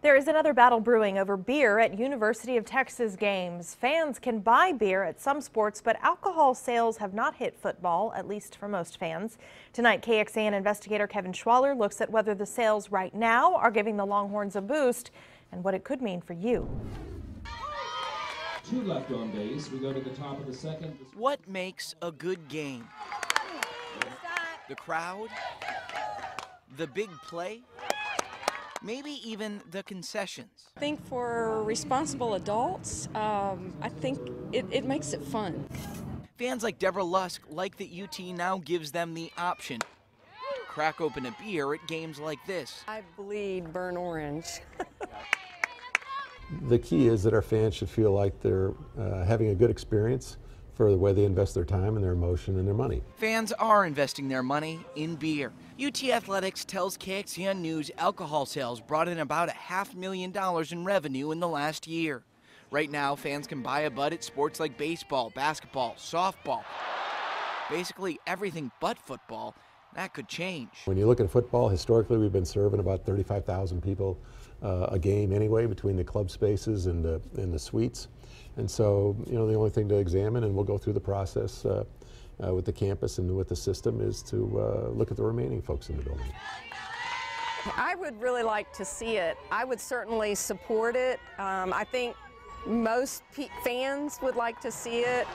There is another battle brewing over beer at University of Texas games. Fans can buy beer at some sports, but alcohol sales have not hit football, at least for most fans. Tonight, KXAN investigator Kevin Schwaller looks at whether the sales right now are giving the Longhorns a boost and what it could mean for you. Two left on base. We go to the top of the second. What makes a good game? The crowd? The big play? Maybe even the concessions. I think for responsible adults, um, I think it, it makes it fun. Fans like Deborah Lusk like that UT now gives them the option. Crack open a beer at games like this. I bleed burn orange. the key is that our fans should feel like they're uh, having a good experience for the way they invest their time and their emotion and their money. Fans are investing their money in beer. UT Athletics tells KXAN News alcohol sales brought in about a half million dollars in revenue in the last year. Right now, fans can buy a bud at sports like baseball, basketball, softball, basically everything but football. That could change. When you look at football, historically we've been serving about 35,000 people uh, a game anyway between the club spaces and the, and the suites. And so, you know, the only thing to examine, and we'll go through the process uh, uh, with the campus and with the system, is to uh, look at the remaining folks in the building. I would really like to see it. I would certainly support it. Um, I think most fans would like to see it.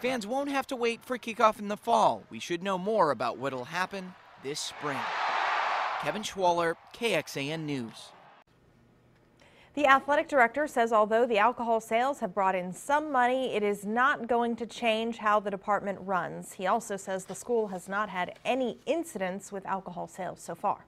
Fans won't have to wait for kickoff in the fall. We should know more about what'll happen this spring. Kevin Schwaller, KXAN News. The athletic director says although the alcohol sales have brought in some money, it is not going to change how the department runs. He also says the school has not had any incidents with alcohol sales so far.